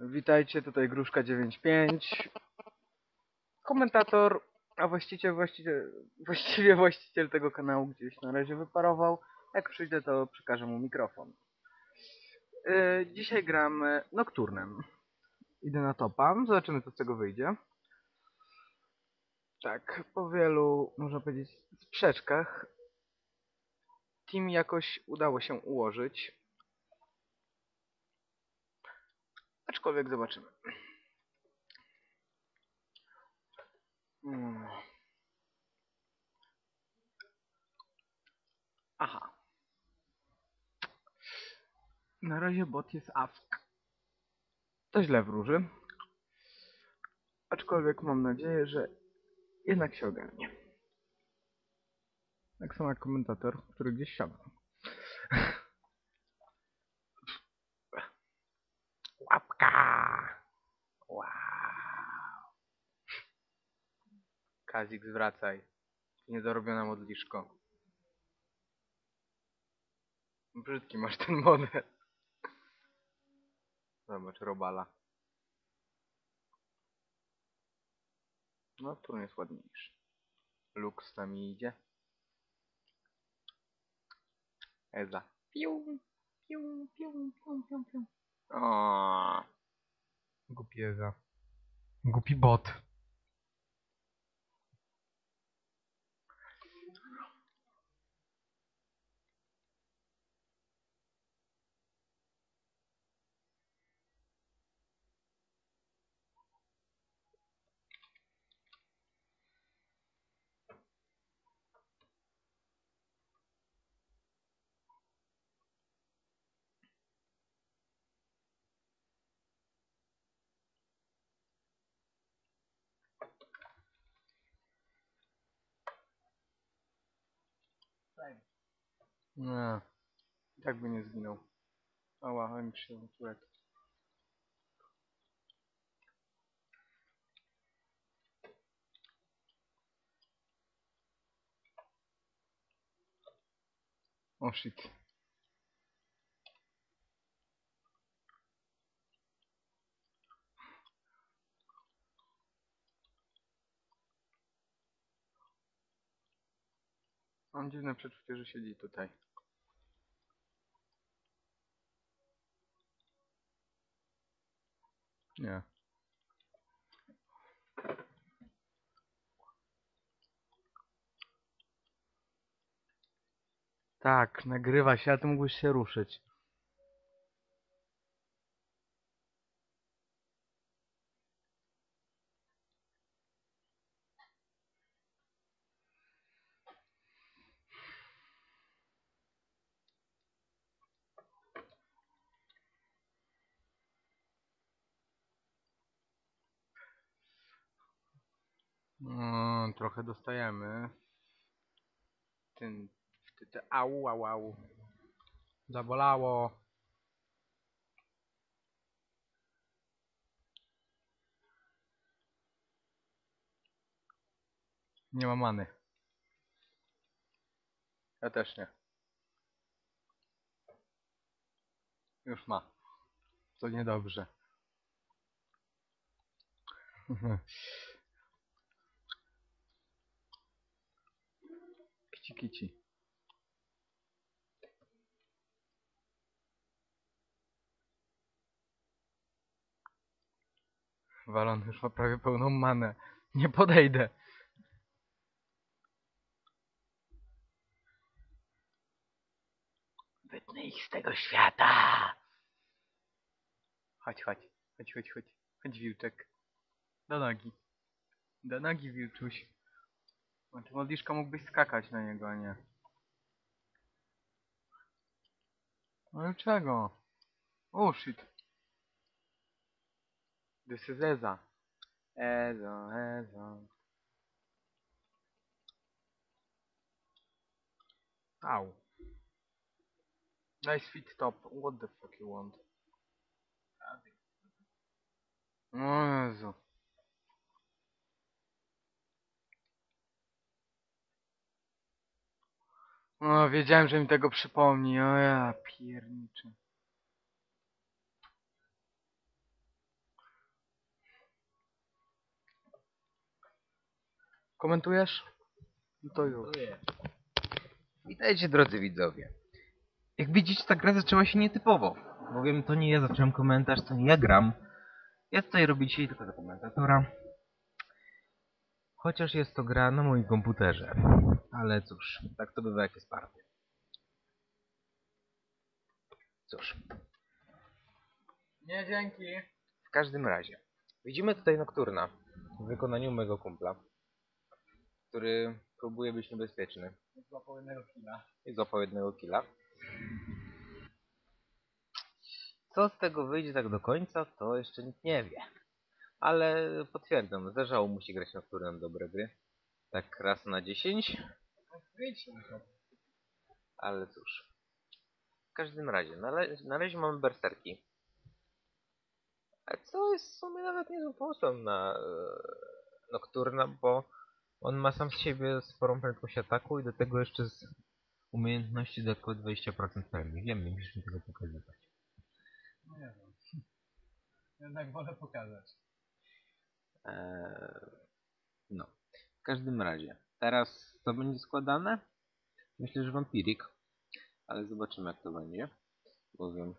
Witajcie, tutaj Gruszka95. Komentator, a właściciel, właściciel, właściwie właściciel tego kanału gdzieś na razie wyparował. Jak przyjdzie, to przekażę mu mikrofon. Yy, dzisiaj gramy Nocturnem. Idę na topa, zobaczymy co z tego wyjdzie. Tak, po wielu, można powiedzieć, sprzeczkach team jakoś udało się ułożyć. Aczkolwiek zobaczymy. Hmm. Aha. Na razie bot jest ask. To źle wróży. Aczkolwiek mam nadzieję, że jednak się ogarnie. Tak samo jak komentator, który gdzieś siada. Łapka! Wow. Kazik, zwracaj. Niedorobiona modliszko. Brzydki masz ten model. Zobacz, robala. No, tu jest ładniejszy. Lux tam idzie. Eza. Piu, piu, piu, piu, piu, piu. O, Głupieza. Głupi bot. Nie. I tak by nie zginął. Ała, ale mi się turek. O shit. Mam dziwne przeczucie, że siedzi tutaj. Nie. Tak, nagrywa się, ale ty mógłbyś się ruszyć. No, trochę dostajemy. Ten, te, au, au, au. Zabolało. Nie ma many. Ja też nie. Już ma. To niedobrze. Kici kici. Walon już ma prawie pełną manę. Nie podejdę. Wytnę ich z tego świata. Chodź, chodź. Chodź, chodź, chodź. Chodź, wilczek. Do nogi. Do nogi, wilczuś. Znaczy, modliszka mógłbyś skakać na niego, a nie. No ale czego? Oh shit. This is Eza. Ezo, Ezo. Ow. Nice fit top. What the fuck you want? O Jezu. O, wiedziałem, że mi tego przypomni. O ja pierniczy. Komentujesz? No to już. Witajcie drodzy widzowie. Jak widzicie ta gra zaczęła się nietypowo. Bowiem to nie ja zacząłem komentarz, to nie ja gram. Ja tutaj robię dzisiaj tylko za komentatora. Chociaż jest to gra na moim komputerze. Ale cóż, tak to bywa jak jest party. Cóż, Nie, dzięki. w każdym razie. Widzimy tutaj Nocturna w wykonaniu mego kumpla, który próbuje być niebezpieczny. Złapał jednego killa. i złapał jednego killa. Co z tego wyjdzie tak do końca, to jeszcze nikt nie wie. Ale potwierdzam, zdarzało mu się grać na którym dobre gry. Tak raz na 10, ale cóż. W każdym razie, na, razie mamy berserki. A co jest w sumie nawet niezłym pomysłem na e, Nocturna, bo on ma sam z siebie sporą prędkość ataku i do tego jeszcze z umiejętności do około 20% premii. Wiem, nie musisz mi tego pokazywać. Nie wiem. Jednak wolę pokazać. Eee, no. W każdym razie. Teraz co będzie składane? Myślę, że Vampirik. Ale zobaczymy jak to będzie. Bowiem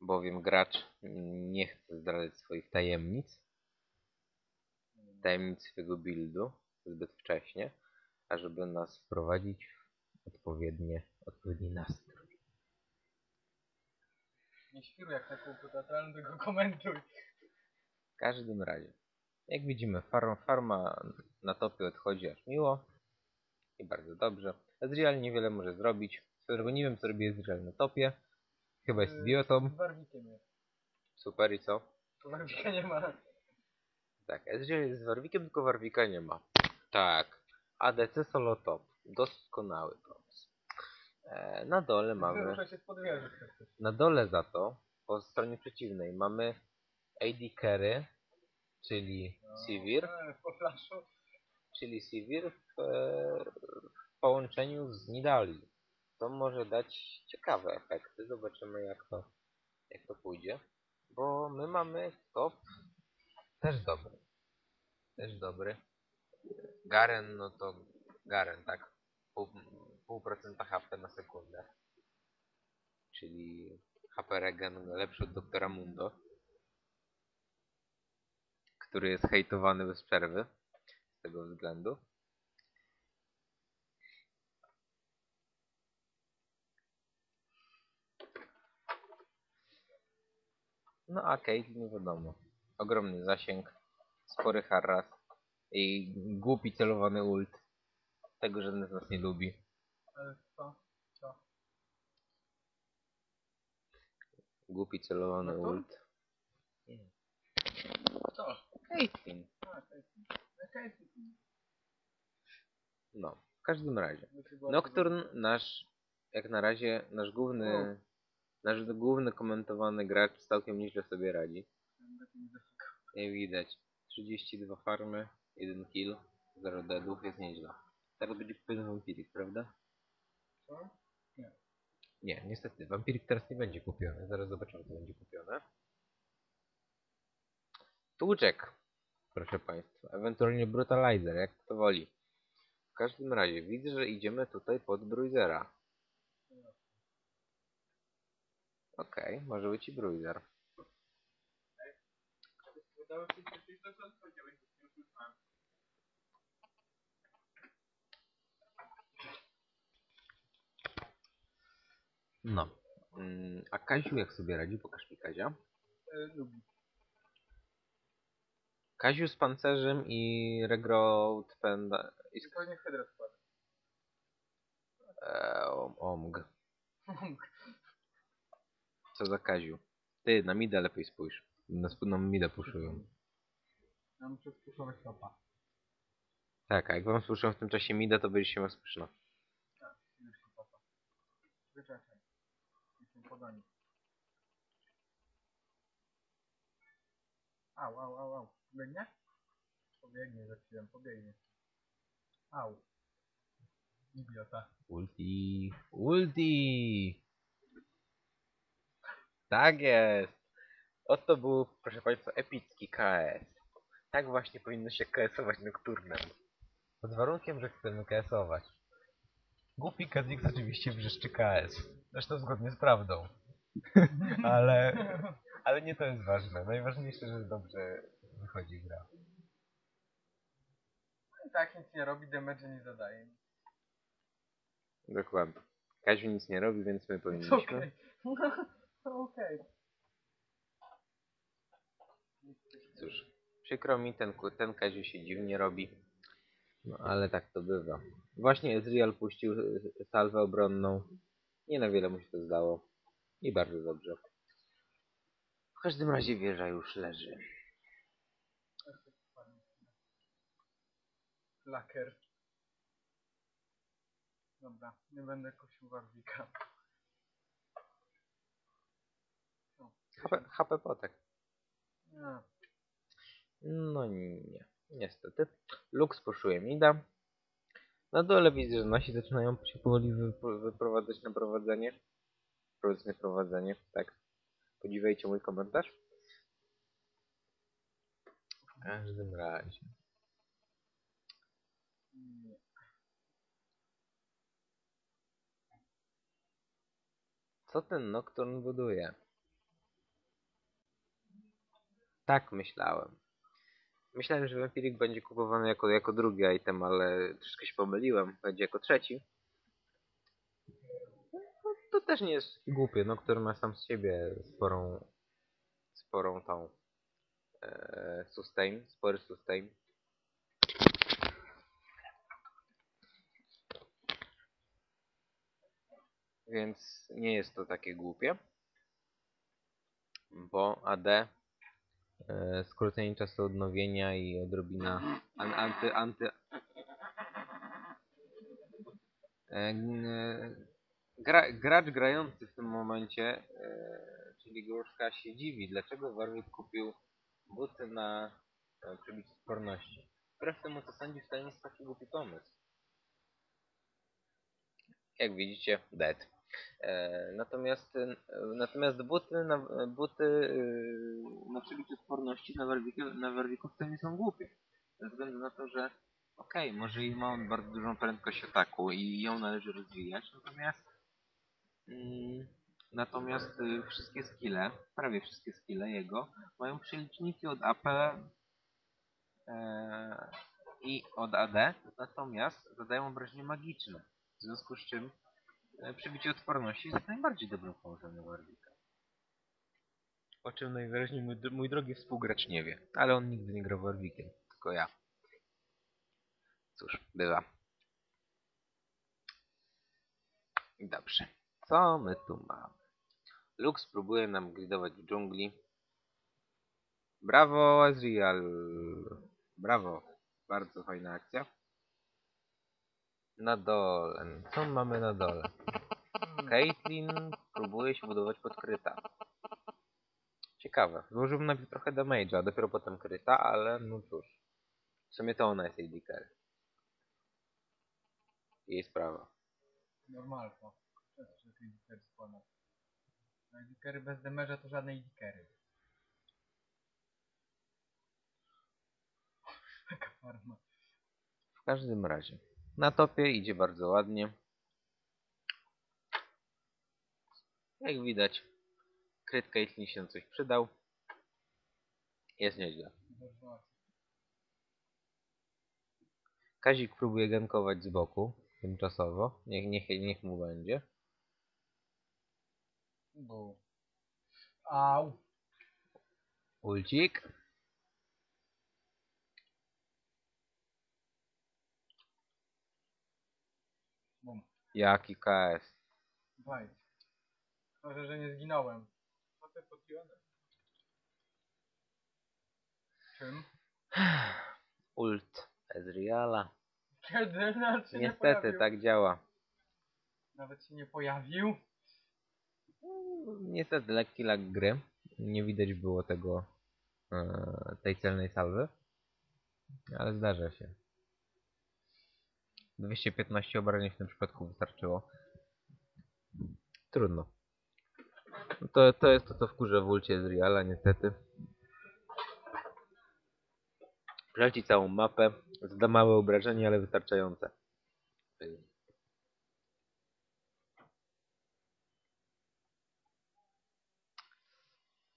bowiem gracz nie chce zdradzać swoich tajemnic. Tajemnic swojego buildu zbyt wcześnie, ażeby nas wprowadzić w odpowiednie, odpowiedni nastrój. Nie świruj jak na kółku teatralnym, tylko komentuj. W każdym razie, jak widzimy, farma, farma na topie odchodzi aż miło i bardzo dobrze. Ezreal niewiele może zrobić. Drogą nie wiem, co robi Ezreal na topie. Chyba jest idiotą. Z Warwikiem jest. Super i co? Warwika nie ma. Tak, Ezreal jest z Warwikiem, tylko Warwika nie ma. Tak, ADC solo top. Doskonały pomysł. E, na dole mamy... Na dole za to, po stronie przeciwnej, mamy AD Carry, czyli Sivir. E, Po flaszu. czyli Sivir w, e, w połączeniu z Nidali. To może dać ciekawe efekty. Zobaczymy jak to, jak to pójdzie. Bo my mamy top też dobry. Też dobry. Garen, no to Garen, tak? Pół, pół procenta HP na sekundę. Czyli HP regen lepszy od doktora Mundo. Który jest hejtowany bez przerwy z tego względu. No a Caitlyn wiadomo. Ogromny zasięg, spory harras i głupi celowany ult. Tego żaden z nas nie lubi. Ale co? Co? Głupi celowany No to? ult. Co? Caitlyn. No, w każdym razie. Nocturne, nasz, jak na razie, nasz główny, nasz główny komentowany gracz całkiem nieźle sobie radzi. Jak widać, 32 farmy, 1 kill, 0 deadów, jest nieźle. Teraz będzie kupiony Vampirik, prawda? Co? Nie. Nie, niestety, Vampirik teraz nie będzie kupiony, zaraz zobaczymy co będzie kupione. Tłuczek, proszę Państwa, ewentualnie Brutalizer, jak kto woli. W każdym razie, widzę, że idziemy tutaj pod Bruisera. Okej, może być i Bruiser. No. Mm, a Kaziu jak sobie radzi? Pokaż mi Kazia. E, Lubi. Kaziu z pancerzem i Regrowth Penda... I z... Tylko nie Hydra składa. E, om- omg. Co za Kaziu? Ty, na mida lepiej spójrz. Na, sp- na mida puszują. Ja muszę spuszować topa. Tak, a jak wam słyszę w tym czasie mida, to będzie się was się topa. Wyczekaj. Jestem podani. Au, au, au, au. Biegnie? Pobiegnie za chwilę, pobiegnie. Au. Idiota. Ulti. Ulti! Tak jest! Oto był, proszę Państwa, epicki KS. Tak właśnie powinno się KS-ować nocturnem. Pod warunkiem, że chcemy KS-ować. Głupi Kazix oczywiście wrzeszczy KS. Zresztą zgodnie z prawdą. ale, ale nie to jest ważne. Najważniejsze, że dobrze wychodzi gra. I tak nic nie robi, damage nie zadaje. Dokładnie. Kaziu nic nie robi, więc my powinniśmy. okej. To okej. Cóż, przykro mi, ten, ten Kaziu się dziwnie robi. No ale tak to bywa. Właśnie Ezreal puścił e, salwę obronną. Nie na wiele mu się to zdało. I bardzo dobrze. W każdym razie wieża już leży. Laker. Dobra, nie będę kosił Warwika. HP, HP potek. nie. No nie, niestety. Lux poszuje mida. Na dole widzę, że nasi zaczynają się powoli wypro- wyprowadzać na prowadzenie. Wprowadzać na prowadzenie, tak. Podziwiajcie mój komentarz. W każdym razie. Co ten Nocturne buduje? Tak myślałem. Myślałem, że Vampirik będzie kupowany jako, jako drugi item, ale troszkę się pomyliłem. Będzie jako trzeci. No, też nie jest głupie. Nocturne ma sam z siebie sporą, sporą tą e, sustain, spory sustain. Więc nie jest to takie głupie. Bo AD e, skrócenie czasu odnowienia i odrobina an, anty, anty e, gra, gracz grający w tym momencie e, czyli Gruszka się dziwi dlaczego Warwick kupił buty na e, przebicie sporności. Wbrew temu co sądzi wcale nie jest taki głupi pomysł. Jak widzicie dead. E, natomiast e, natomiast buty na buty e, na przebicie odporności na Warwicku, na Warwicku wcale nie są głupie. Ze względu na to, że okej, może i ma on bardzo dużą prędkość ataku i ją należy rozwijać, natomiast natomiast y, wszystkie skille, prawie wszystkie skille jego mają przeliczniki od AP e, i od AD, natomiast zadają obrażenie magiczne. W związku z czym e, przebicie odporności jest najbardziej dobrym położeniem Warwicka. O czym najwyraźniej mój, mój drogi współgracz nie wie. Ale on nigdy nie grał Warwickiem, tylko ja. Cóż, bywa. Dobrze. Co my tu mamy? Lux próbuje nam gridować w dżungli. Brawo, Ezreal. Brawo. Bardzo fajna akcja. Na dole. Co mamy na dole? Caitlyn próbuje się budować pod kryta. Ciekawe. Złożył najpierw trochę damage'a, a dopiero potem kryta, ale no cóż. W sumie to ona jest AD carry. Jej sprawa. Normalko. Takie dikery składa. No i bez demerza to żadnej dikery. Taka farma. W każdym razie. Na topie idzie bardzo ładnie. Jak widać, kryt Caitlyn się coś przydał. Jest nieźle. Kazik próbuje gankować z boku. Tymczasowo. Niech, niech, niech mu będzie. Bu. Au. Ulcik. Bum. Jaki KS. Wejdź. Może, że nie zginąłem. No to podjąłem. Czym? Ult Ezreala. Nie Niestety tak działa. Nawet się nie pojawił. Niestety lekki lag gry. Nie widać było tego e, tej celnej salwy. Ale zdarza się. 215 obrażeń w tym przypadku wystarczyło. Trudno. No to, to jest to, co wkurza w ulcie z Reala, niestety. Przeleci całą mapę. Zada małe obrażenie, ale wystarczające.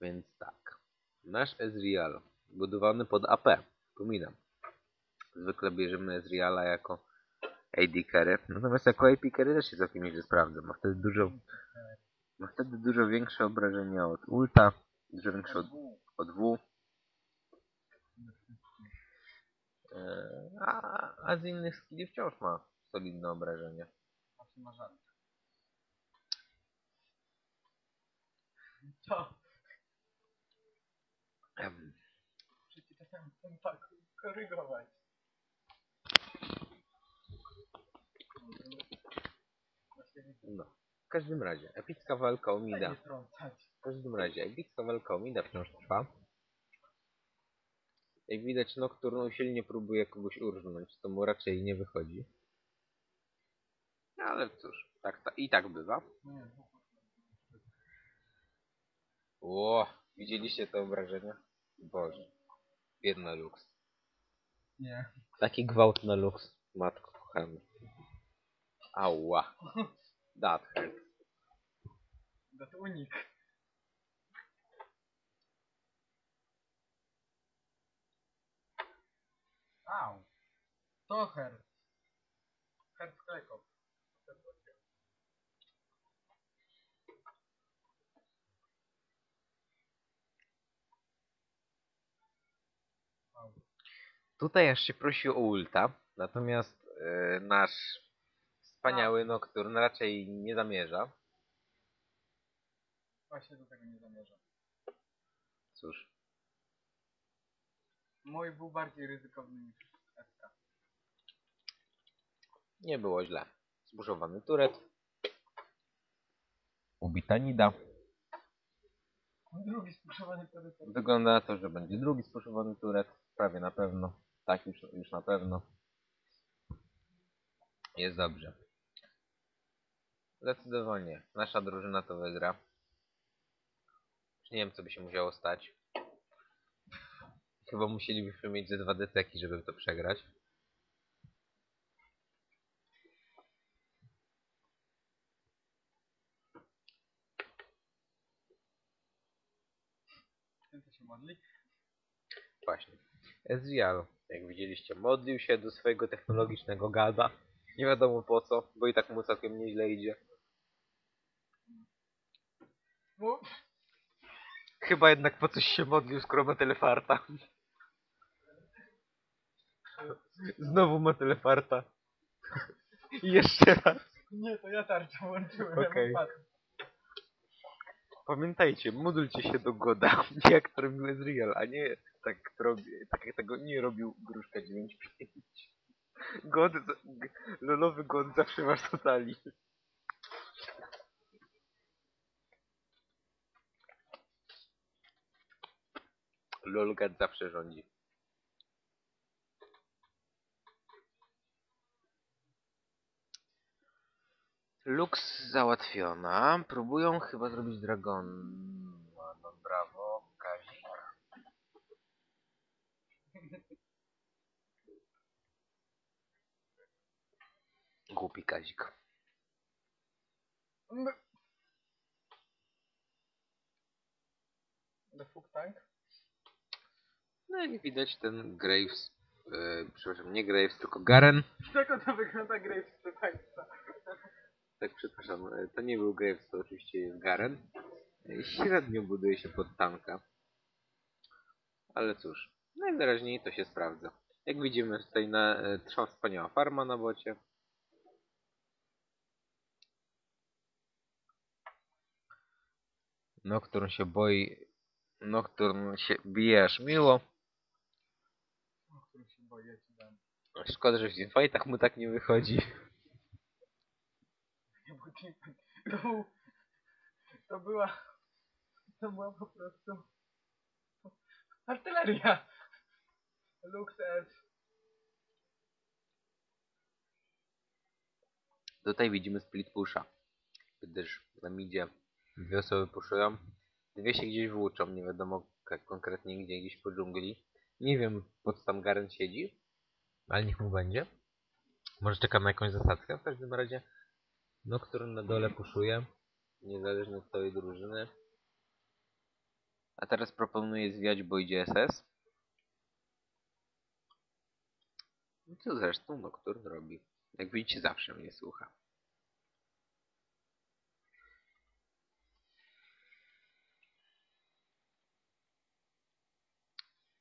Więc tak. Nasz Ezreal, budowany pod AP, wspominam. Zwykle bierzemy Ezreala jako AD carry, natomiast jako AP carry też się całkiem nieźle sprawdza. Ma wtedy dużo, ma wtedy dużo większe obrażenia od ulta, dużo większe od, od W. Eee, A, a z innych skilli wciąż ma solidne obrażenie. Właśnie ma żart. Co? Em, Chcę tak korygować. No. W każdym razie, epicka walka o Mida. W każdym razie, epicka walka o Mida wciąż trwa. Jak widać, Nocturne usilnie próbuje kogoś urżnąć, to mu raczej nie wychodzi. No ale cóż, tak, ta, i tak bywa. Nie, Ło, widzieliście te obrażenia? Boże. Biedna Lux. nie. Taki gwałt na Lux, matko kochana. Ała. That hurt. To unik. Au. To her. Herz klekop. Tutaj aż się prosi o ulta, natomiast e, nasz wspaniały Nocturne raczej nie zamierza. Właśnie do tego nie zamierzam. Cóż, Mój był bardziej ryzykowny niż SK. nie było źle. Zburzowany turet. Ubita Nida. Drugi spuszczowany terytorium. Wygląda na to, że będzie drugi spuszowany turet. Prawie na pewno. Tak, już, już na pewno. Jest dobrze. Zdecydowanie. Nasza drużyna to wygra. Już nie wiem, co by się musiało stać. Chyba musielibyśmy mieć ze dwa deteki, żeby to przegrać. Ten co się modli. Właśnie. Ezreal, jak widzieliście, modlił się do swojego technologicznego gada. Nie wiadomo po co, bo i tak mu całkiem nieźle idzie. Mów. Chyba jednak po coś się modlił, skoro ma telefarta. Znowu ma telefarta. I jeszcze raz. Nie, to ja tarczę włączyłem. Okej. Pamiętajcie, módlcie się do Goda, jak to robił Ezreal, a nie tak, robi, tak jak tego nie robił Gruszka 9.5. God, lolowy God zawsze masz totali. Lolgat zawsze rządzi. Lux załatwiona. Próbują chyba zrobić dragon. No brawo, Głupi Kazik. M- The fuck tank? No jak widać ten Graves, e, przepraszam, nie Graves, tylko Garen. Tak oto wygląda Graves, proszę Państwa. Tak, przepraszam, e, to nie był Graves, to oczywiście jest Garen. E, Średnio buduje się pod tanka. Ale cóż, najwyraźniej to się sprawdza. Jak widzimy tutaj na, e, trwa wspaniała farma na bocie. Nocturne się boi. Nocturne się bije aż miło. Którym się boję, ci dam. Szkoda, że w teamfightach mu tak nie wychodzi. To był... To była... To była po prostu... Artyleria! Lux S. Tutaj widzimy split pusha, gdyż na midzie dwie osoby puszują, dwie się gdzieś włóczą, nie wiadomo konkretnie gdzie, gdzieś po dżungli. Nie wiem, po co tam Garen siedzi, ale niech mu będzie. Może czekam na jakąś zasadzkę. W każdym razie Nocturne na dole puszuje, niezależnie od całej drużyny. A teraz proponuję zwiać, bo idzie SS. No co zresztą Nocturne robi. Jak widzicie, zawsze mnie słucha.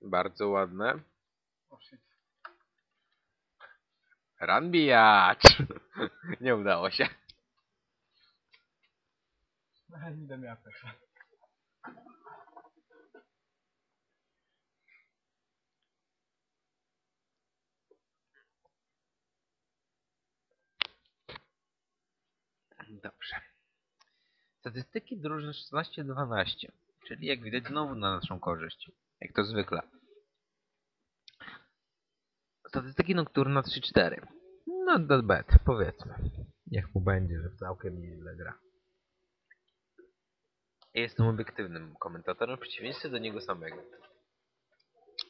Bardzo ładne. Ranbijacz! Nie udało się. Ale nie dam japę. Dobrze. Statystyki drużyn 16-12, czyli jak widać znowu na naszą korzyść. Jak to zwykle. Statystyki Nocturna 3-4. No not bad, powiedzmy. Niech mu będzie, że całkiem nieźle gra. Jestem obiektywnym komentatorem w przeciwieństwie do niego samego.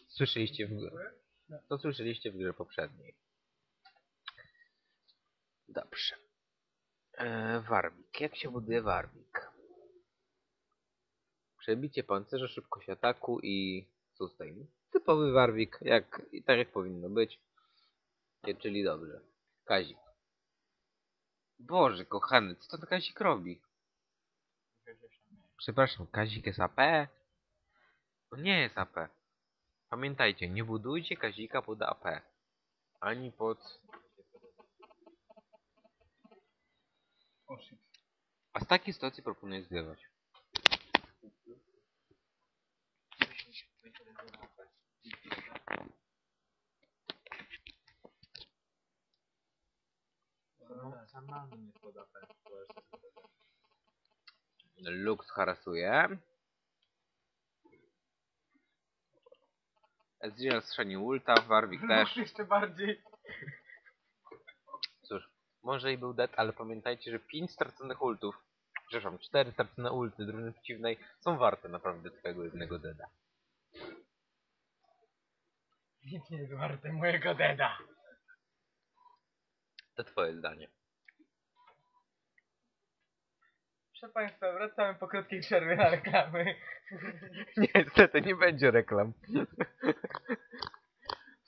Słyszeliście w grze. To słyszeliście w grze poprzedniej. Dobrze. E, Warwik. Jak się buduje Warwik? Przebicie pancerza, szybkość ataku i sustain. Typowy Warwik, jak, tak jak powinno być. Czyli dobrze. Kazik. Boże, kochany, co ten Kazik robi? Przepraszam, Kazik jest AP? To nie jest AP. Pamiętajcie, nie budujcie Kazika pod AP. Ani pod... A z takiej sytuacji proponuję zgrywać. Lux harasuje. Ezreal strzelił ulta, Warwick też. jeszcze bardziej. Cóż, może i był dead, ale pamiętajcie, że 5 straconych ultów, przepraszam, 4 stracone ulty drużyny przeciwnej są warte naprawdę twojego jednego deada. Nic nie jest warte mojego deda. To twoje zdanie. Proszę Państwa, wracamy po krótkiej przerwie na reklamy. Niestety nie będzie reklam.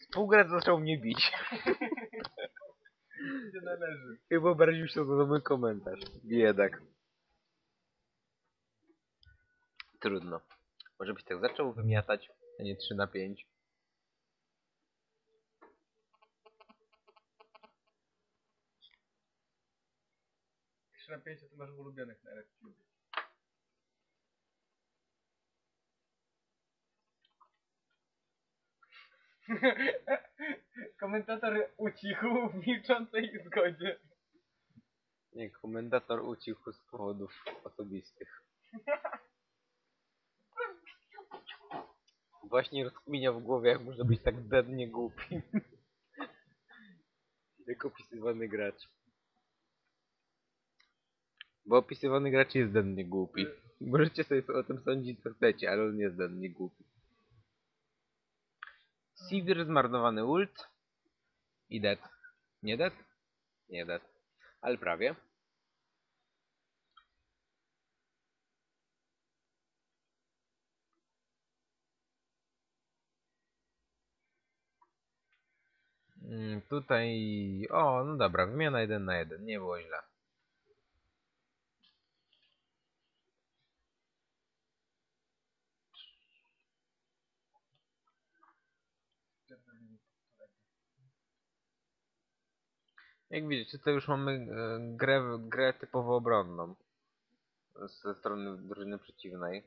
Współgracz zaczął mnie bić. Gdzie należy. Chyba obraził się za mój komentarz. Biedak. Trudno. Może byś tak zaczął wymiatać, a nie 3 na 5. Trzy na pięć to masz ulubionych na RFQ. Komentator ucichł w milczącej zgodzie. Nie, komentator ucichł z powodów osobistych. Właśnie rozkminiał w głowie, jak może być tak dednie głupi. Jak opisywany gracz. Bo opisywany gracz jest dennie głupi. Możecie sobie o tym sądzić co chcecie, ale on jest dennie głupi. Sivir zmarnowany ult. I dead. Nie dead? Nie dead. Ale prawie. Mm, tutaj... O, no dobra, wymiana 1 na 1, nie było źle. Jak widzicie, to już mamy e, grę, grę typowo obronną. Ze strony drużyny przeciwnej.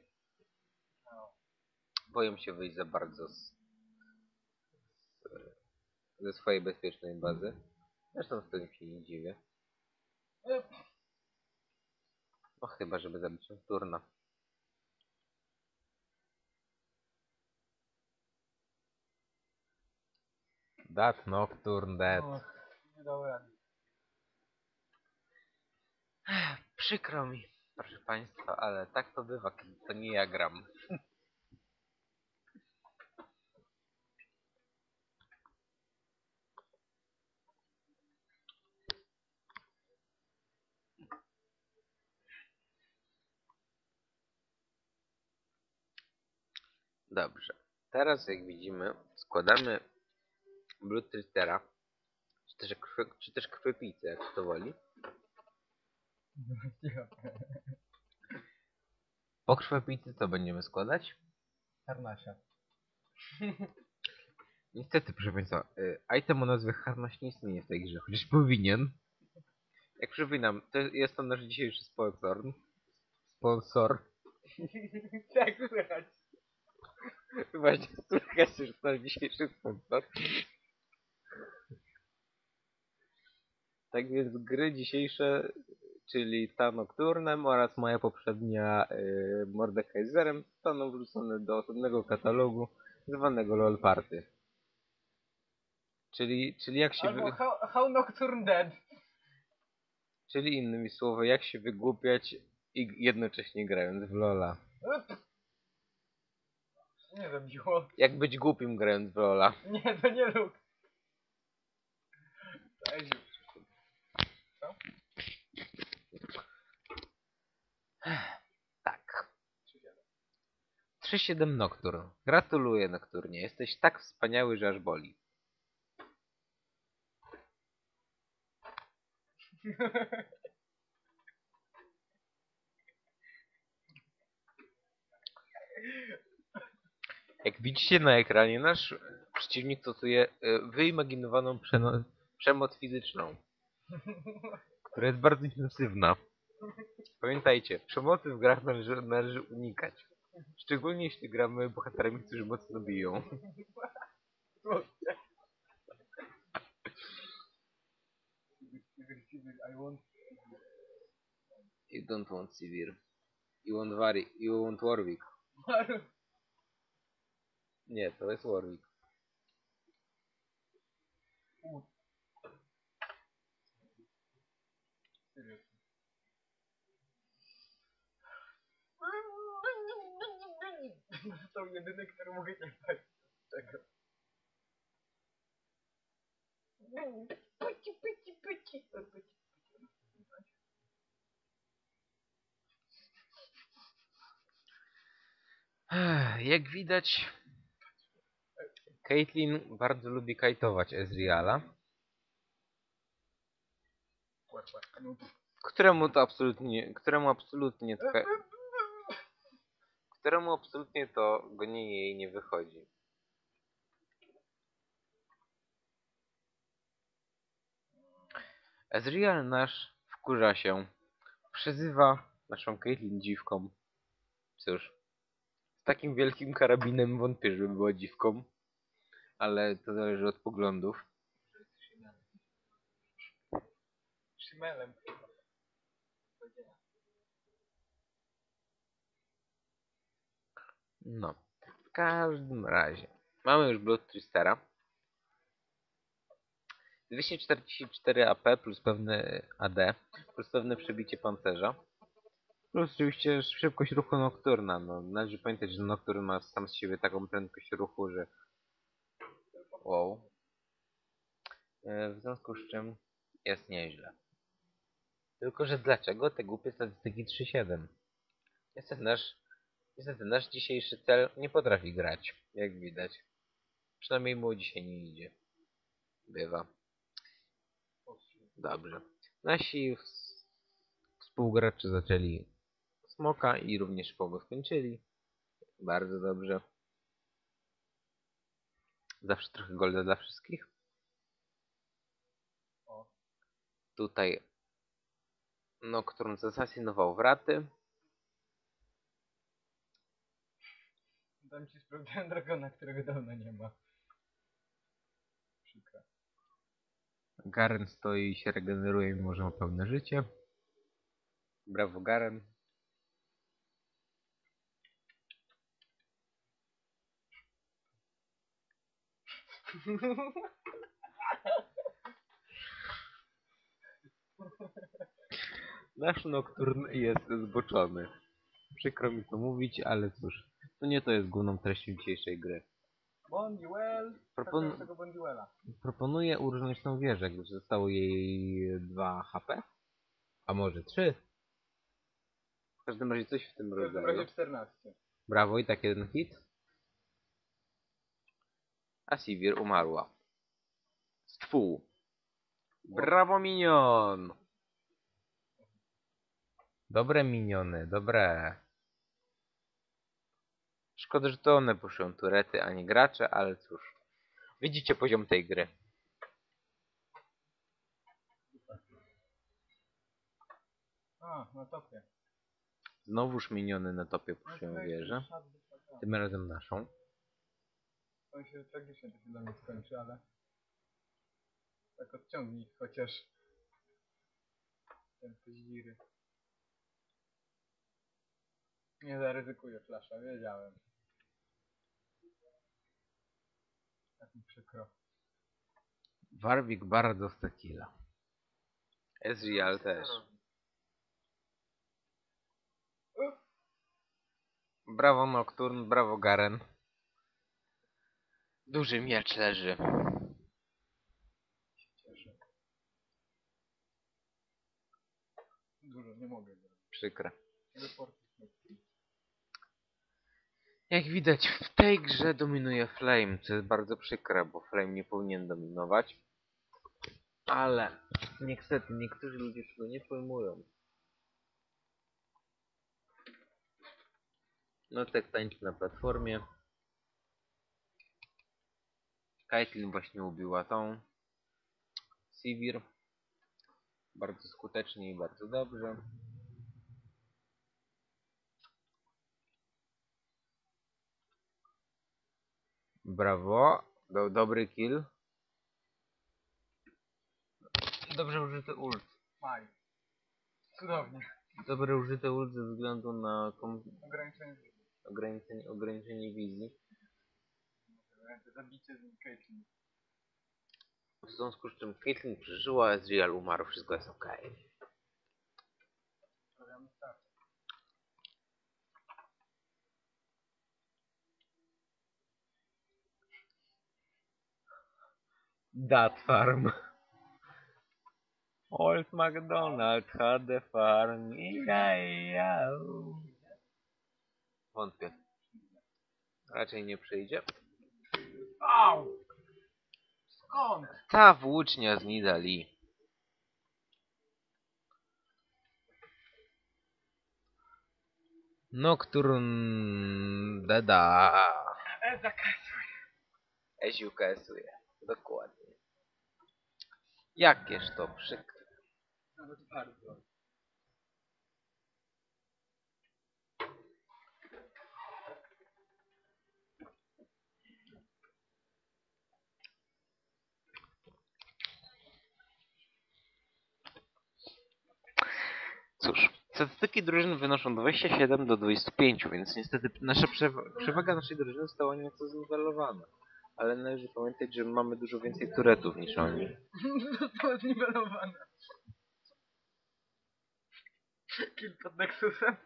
Boję się wyjść za bardzo z, z, ze swojej bezpiecznej bazy. Zresztą z tym się nie dziwię. No chyba, żeby zabić turna. That Nocturne Dead dał przykro mi, proszę Państwa, ale tak to bywa, kiedy to nie ja gram. Dobrze. Teraz, jak widzimy, składamy Blue Twittera też, czy też krwiopijcę, jak to woli. Po krwiopijcy co będziemy składać? Harnasia. Niestety, proszę Państwa, y, item o nazwie Harnaś nie istnieje w tej grze, chociaż powinien. Jak przypominam, to jest to nasz dzisiejszy sponsor. Sponsor. tak słychać. Właśnie słychać, że to nasz dzisiejszy sponsor. Tak więc gry dzisiejsze, czyli ta Nocturnem oraz moja poprzednia y, Mordekaiserem zostaną wrzucone do osobnego katalogu zwanego LOL Party. Czyli, czyli jak się... Wy... Albo how, how Nocturne Dead. Czyli innymi słowy, jak się wygłupiać i jednocześnie grając w Lola. Nie zabiło. Jak być głupim grając w Lola. Nie, to nie. Daj, 3-7 Nocturne. Gratuluję Nocturnie. Jesteś tak wspaniały, że aż boli. Jak widzicie na ekranie, nasz przeciwnik stosuje e, wyimaginowaną przemoc fizyczną, która jest bardzo intensywna. Pamiętajcie, przemocy w grach należy, należy unikać. Szczególnie jeśli gramy bohaterami, którzy mocno biją. You don't want Sivir. You want Vari, you want Warwick. Nie, to jest Warwick. To jedyny, który mogę nie dać. Czego? Pyci, pyci, pyci. Ech, Jak widać, Caitlyn bardzo lubi kajtować Ezreala. No, któremu to absolutnie, któremu absolutnie to, któremu absolutnie to gonienie jej nie wychodzi. Ezreal nasz wkurza się, przezywa naszą Caitlyn dziwką. Cóż, z takim wielkim karabinem wątpię, żeby była dziwką, ale to zależy od poglądów. Szymelem. No, w każdym razie. Mamy już Blood Tristera. 244 AP plus pewne AD, plus pewne przebicie pancerza. Plus oczywiście szybkość ruchu Nocturna. No, należy pamiętać, że Nocturne ma sam z siebie taką prędkość ruchu, że... Wow. E, W związku z czym jest nieźle. Tylko, że dlaczego te głupie statystyki 3.7? Niestety nasz Niestety nasz dzisiejszy cel nie potrafi grać, jak widać. Przynajmniej mu dzisiaj nie idzie. Bywa. Dobrze. Nasi ws- współgracze zaczęli smoka i również pogo skończyli. Bardzo dobrze. Zawsze trochę golda dla wszystkich. Tutaj Nocturne zasasynował wraty. Dam ci sprawdziłem dragona, którego dawno nie ma. Przykro. Garen stoi i się regeneruje, mimo że ma pełne życie. Brawo Garen. Nasz Nocturne jest zboczony. Przykro mi to mówić, ale cóż. To nie to jest główną treścią dzisiejszej gry. Bonduel. Propon- tego Bonduela. Proponuję urządzić tą wieżę, gdyż zostało jej 2 HP. A może 3? W każdym razie coś w tym W każdym rodzaju. razie 14. Brawo i tak jeden hit. a Sivir umarła. Stwu. Brawo minion! Dobre miniony, dobre. Szkoda, że to one puszczą turety, a nie gracze, ale cóż. Widzicie poziom tej gry. A, na topie. Znowuż miniony na topie puszują wieżę. Tym razem naszą. On się tragicznie to się dla mnie skończy, ale... Tak odciągnij chociaż. Ten zdziry. Nie zaryzykuję flasza, wiedziałem. Tak mi przykro. Warwick bardzo chce killa. Ezreal też. Brawo Nocturne, brawo Garen. Duży miecz leży. Dużo, nie mogę zrobić. Przykre. Jak widać w tej grze dominuje Flame, co jest bardzo przykre, bo Flame nie powinien dominować. Ale niestety niektórzy ludzie tego nie pojmują. No tak tańczy na platformie. Caitlyn właśnie ubiła tą. Sivir. Bardzo skutecznie i bardzo dobrze. Brawo. Do, dobry kill. Dobrze użyty ult. Maj. Cudownie. Dobrze użyty ult ze względu na kom- Ograniczenie ograniczenie, ograniczenie wizji. zabicie z Caitlyn. W związku z czym Caitlyn przeżyła, Ezreal umarł, wszystko jest ok. Stawiamy Dat farm. Old McDonald had the farm. Iau. Wątpię. Raczej nie przyjdzie. Au! Skąd? Ta włócznia z Nidali. Nocturne Deda. E, zakasuj. Eziu kasuje. Dokładnie. Jakież to przykre. Nawet bardzo. Cóż, statystyki drużyn wynoszą 27 do 25, więc niestety nasza przewa- przewaga naszej drużyny została nieco zniwelowana. Ale należy pamiętać, że mamy dużo więcej turetów niż oni. Zostało zniwelowane. Kill pod Nexusem.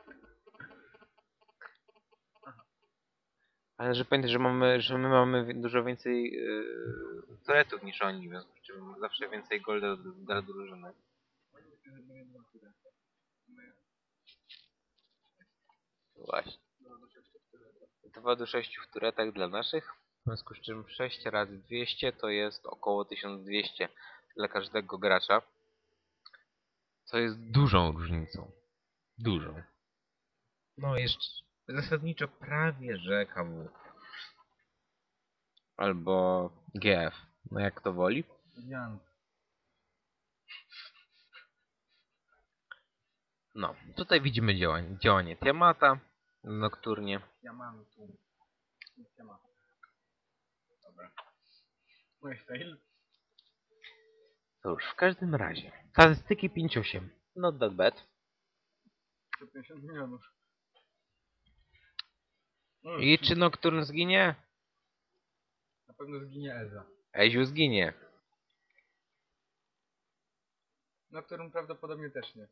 Ale należy pamiętać, że mamy, że my mamy dużo więcej yy, turetów niż oni, w związku z czym zawsze więcej golda dla drużyny. Właśnie. 2 do 6 w turetach dla naszych, w związku z czym 6 razy 200 to jest około 1200 dla każdego gracza. Co jest dużą różnicą. Dużą. No jeszcze zasadniczo prawie że KW. Albo GF. No jak to woli. Jan. No, tutaj widzimy działanie, działanie Tiamata nokturnie. Ja mam tu. Nic nie ma. Dobra. Mój fail. Cóż, w każdym razie. Statystyki 5-8. Not that bad. 150 milionów. I czy Nocturne zginie? Na pewno zginie Eza. Eziu zginie. Którym prawdopodobnie też nie.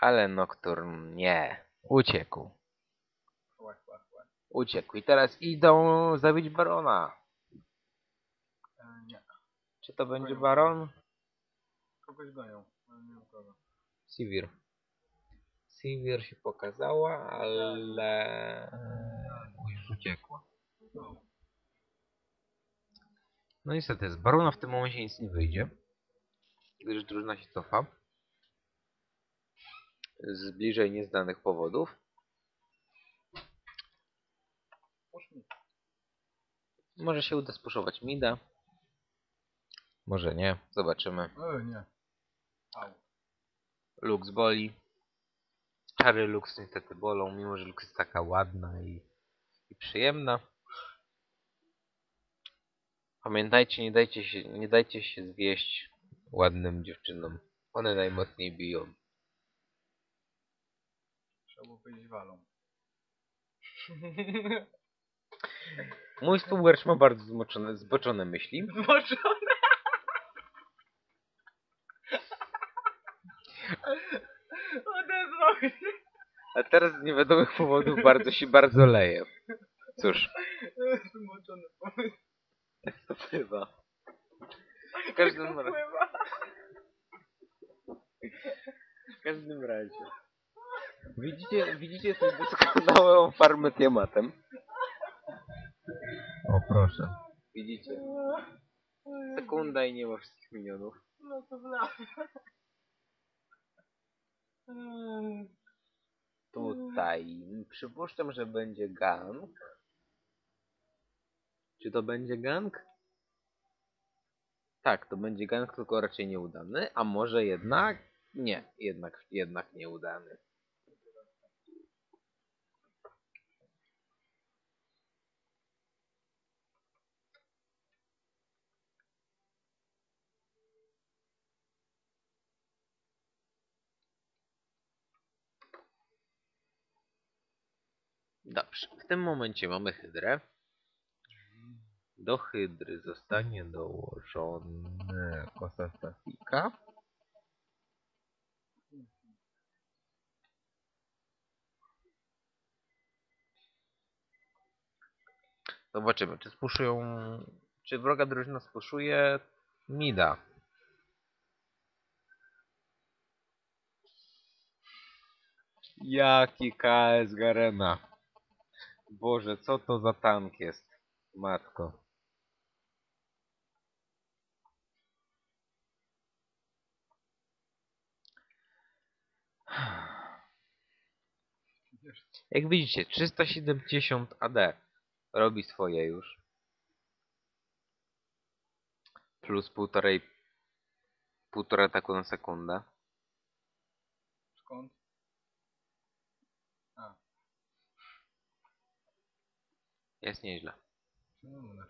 Ale Nocturne nie. Uciekł. Uciekł. I teraz idą zabić Barona. Czy to będzie Baron? Kogoś gonią. ale nie wiem kogo. Sivir. Sivir się pokazała, ale... Już uciekła. No niestety, z Barona w tym momencie nic nie wyjdzie. Gdyż drużyna się cofa. Z bliżej nieznanych powodów. Może się uda spuszować Mida. Może nie. Zobaczymy. O nie. Au. Lux boli. Czary Lux niestety bolą, mimo że Lux jest taka ładna i, i przyjemna. Pamiętajcie, nie dajcie się, nie dajcie się zwieść ładnym dziewczynom. One najmocniej biją. Trzeba było powiedzieć walą. Mój współgracz ma bardzo zmoczone, zboczone myśli. Zmoczone. Odezwał się. A teraz z niewiadomych powodów bardzo się bardzo leje. Cóż, Zmoczony pomysł. to bywa. W każdym, ra- Pływa. w każdym razie. Widzicie, widzicie tę doskonałą farmę tiamatem? O proszę. Widzicie? Sekunda i nie ma wszystkich minionów. No to wlałem. Tutaj przypuszczam, że będzie gang. Czy to będzie gang? Tak, to będzie gang, tylko raczej nieudany. A może jednak? Nie, jednak, jednak nieudany. Dobrze, w tym momencie mamy hydrę. Do hydry zostanie dołożone kosa stafika. Zobaczymy, czy spuszują... Czy wroga drużyna spuszuje Mida. Jaki KS Garena. Boże, co to za tank jest? Matko. Jak widzicie, 370 AD robi swoje już. Plus półtorej półtora na sekundę. Skąd? A, Jest nieźle. czemu na?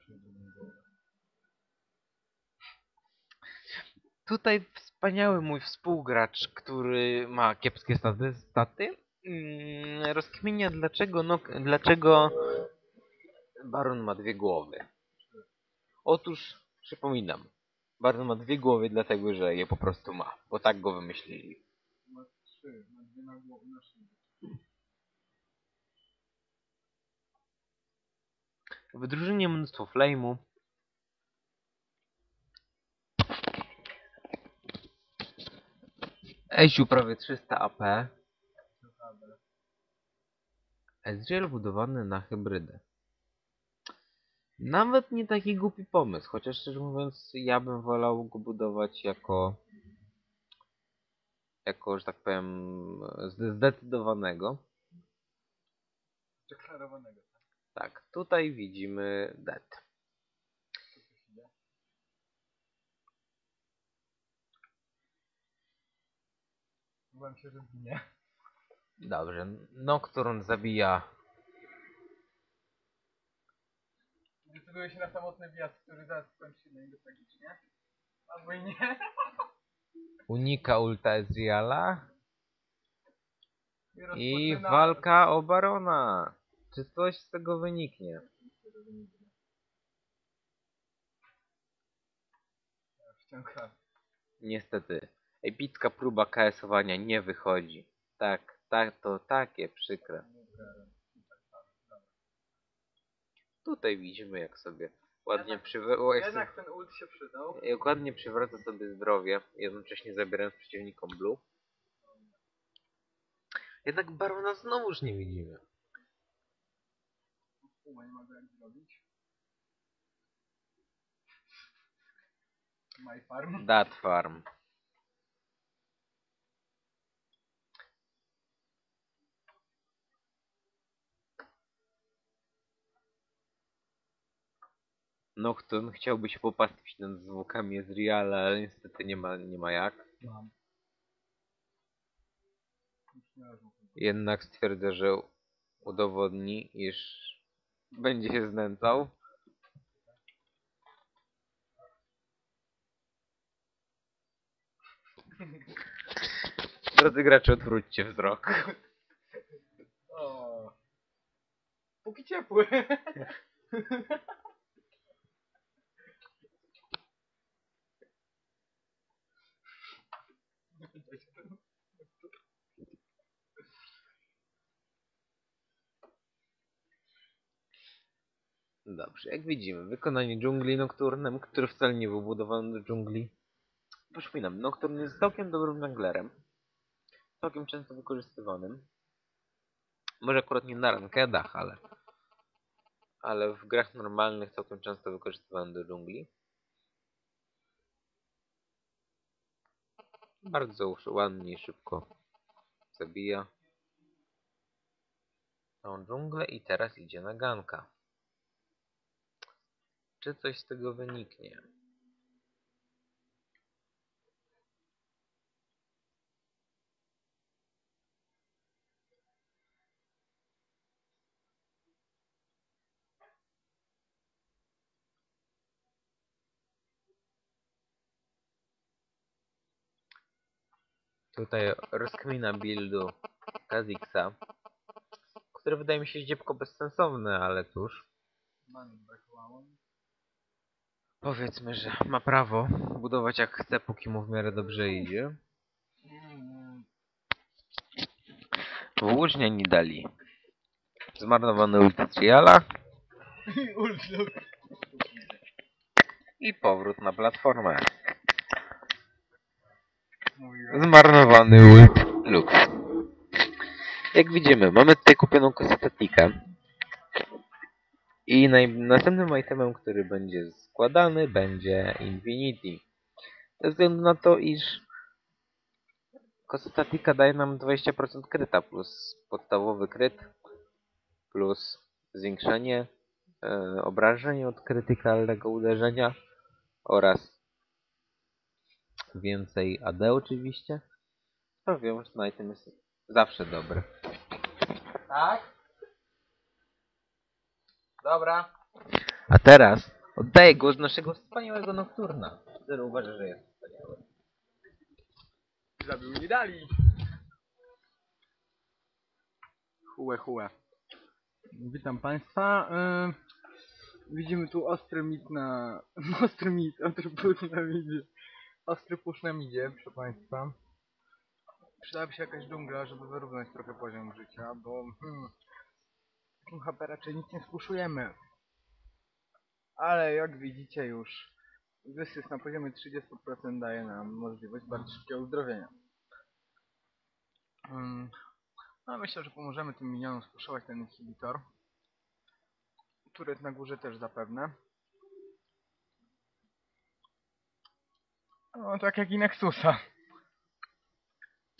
Tutaj wspaniały mój współgracz, który ma kiepskie staty, staty mm, rozkminia dlaczego, no, dlaczego Baron ma dwie głowy. Otóż, przypominam, Baron ma dwie głowy dlatego, że je po prostu ma, bo tak go wymyślili. Ma trzy, ma dwie na głowie, na szyi. W drużynie mnóstwo flame'u. Eziu prawie 300 AP. Ezreal budowany na hybrydę. Nawet nie taki głupi pomysł, chociaż szczerze mówiąc ja bym wolał go budować jako jako, że tak powiem, zde- zdecydowanego. Deklarowanego, tak? Tutaj widzimy dead. Co tu się się, że zginie. Dobrze, Nocturne zabija Decyduje się na samotny wjazd, który zaraz skończy na niego tragicznie. Albo i nie. unika ulta Ezreala i rozpoczyna- walka o Barona. Czy coś z tego wyniknie? Niestety, epicka próba KS-owania nie wychodzi. Tak, tak, to takie przykre. Tutaj widzimy jak sobie ładnie jak Jednak ten ult się przydał. jak ładnie przywraca sobie zdrowie, jednocześnie zabierając przeciwnikom blue. Jednak Barona znowuż nie widzimy. Puma nie ma go jak zrobić. My farm. Dat Farm. Nocturne chciałby się popastwić nad zwłokami Ezreala, ale niestety nie ma, nie ma jak. Mam. Jednak stwierdza, że udowodni, iż będzie się znęcał. Drodzy gracze, odwróćcie wzrok. O. Póki ciepły. Dobrze, jak widzimy, wykonanie dżungli Nocturnem, który wcale nie był budowany do dżungli. Przypominam, Nocturne jest całkiem dobrym junglerem. Całkiem często wykorzystywanym. Może akurat nie na rankedach, ale... Ale w grach normalnych całkiem często wykorzystywany do dżungli. Bardzo ładnie i szybko zabija tą dżunglę i teraz idzie na ganka. Czy coś z tego wyniknie? Tutaj rozkmina buildu Kazixa, który wydaje mi się zdziepko bezsensowny, ale cóż. Brakowało. Powiedzmy, że ma prawo budować jak chce, póki mu w miarę dobrze idzie. Włóżnia nie dali. Zmarnowany ult Triala i powrót na platformę. Zmarnowany ult Lux. Jak widzimy, mamy tutaj kupioną kosmetetikę. I następnym itemem, który będzie składany, będzie Infinity. Ze względu na to, iż kosmetyka daje nam 20% kryta, plus podstawowy kryt, plus zwiększenie e, obrażeń od krytykalnego uderzenia oraz więcej AD oczywiście. Sprawią, że ten item jest zawsze dobry. Tak? Dobra. A teraz oddaję głos naszego wspaniałego Nocturna, który uważa, że jest wspaniały. Zabił nie dali. Hue, hue. Witam Państwa. Yy, widzimy tu ostry mit na... Ostry mit, ostry push na midzie. Ostry push na midzie, proszę Państwa. Przydałaby się jakaś dżungla, żeby wyrównać trochę poziom życia, bo... Hmm, takim HP raczej nic nie spuszujemy. Ale jak widzicie już, wysysk na poziomie 30% daje nam możliwość bardzo szybkiego uzdrowienia. Mm, no myślę, że pomożemy tym minionom spuszować ten inhibitor. Turet na górze też zapewne. No tak jak i Nexusa.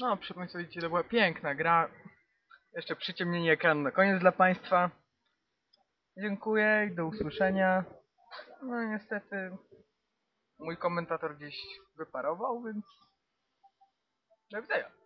No, Państwa, widzicie, to była piękna gra. Jeszcze przyciemnienie ekranu na koniec dla Państwa. Dziękuję i do usłyszenia. No niestety mój komentator gdzieś wyparował, więc do widzenia.